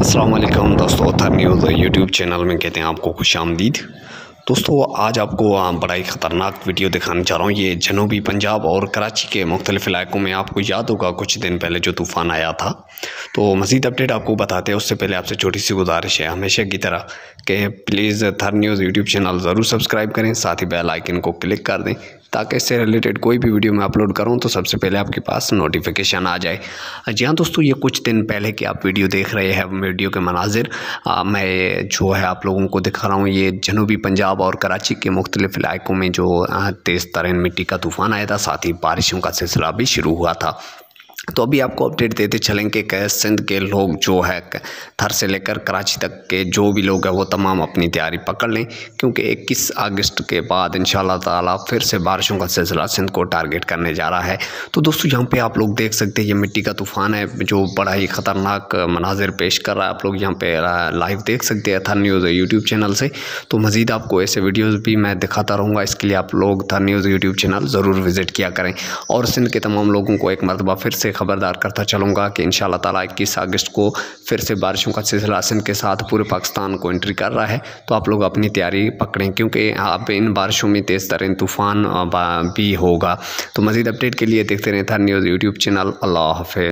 असलम दोस्तों थर news YouTube channel में कहते हैं आपको खुश आमदीद। दोस्तों, आज आपको बड़ा ही ख़तरनाक वीडियो दिखाने जा रहा हूँ। ये जनूबी पंजाब और कराची के मुख्तलिफ़ इलाकों में आपको याद होगा, कुछ दिन पहले जो तूफ़ान आया था तो मज़ीद अपडेट आपको बताते हैं। उससे पहले आपसे छोटी सी गुजारिश है, हमेशा की तरह कि please Thar news YouTube channel ज़रूर सब्सक्राइब करें, साथ ही बेल आइकन को क्लिक कर दें, ताकि इससे रिलेटेड कोई भी वीडियो मैं अपलोड करूँ तो सबसे पहले आपके पास नोटिफिकेशन आ जाए। जी हाँ दोस्तों, ये कुछ दिन पहले की आप वीडियो देख रहे हैं वीडियो के मनाजिर। मैं जो है आप लोगों को दिखा रहा हूँ, ये जनूबी पंजाब और कराची के मुख्तलिफ़ इलाकों में जो तेज़ तरीन मिट्टी का तूफ़ान आया था, साथ ही बारिशों का सिलसिला भी शुरू हुआ था। तो अभी आपको अपडेट देते चलेंगे कि सिंध के लोग जो है थर से लेकर कराची तक के जो भी लोग हैं वो तमाम अपनी तैयारी पकड़ लें, क्योंकि 21 अगस्त के बाद इन ताला फिर से बारिशों का सिलसिला सिंध को टारगेट करने जा रहा है। तो दोस्तों, यहाँ पे आप लोग देख सकते हैं, ये मिट्टी का तूफ़ान है, जो बड़ा ही ख़तरनाक मनाजिर पेश कर रहा है। आप लोग यहाँ पे लाइव देख सकते हैं थर न्यूज़ यूट्यूब चैनल से। तो मज़ीद आपको ऐसे वीडियोज़ भी मैं दिखाता रहूँगा, इसके लिए आप लोग थर न्यूज़ यूट्यूब चैनल ज़रूर विज़िट किया करें। और सिंध के तमाम लोगों को एक मरतबा फिर से खबरदार करता चलूँगा कि इन ताला इक्कीस अगस्त को फिर से बारिशों का सिलसिला सिंध के साथ पूरे पाकिस्तान को एंट्री कर रहा है। तो आप लोग अपनी तैयारी पकड़ें, क्योंकि अब इन बारिशों में तेज़ तरीन तूफ़ान भी होगा। तो मज़ीद अपडेट के लिए देखते रहें था न्यूज़ यूट्यूब चैनल। अल्लाह हाफ़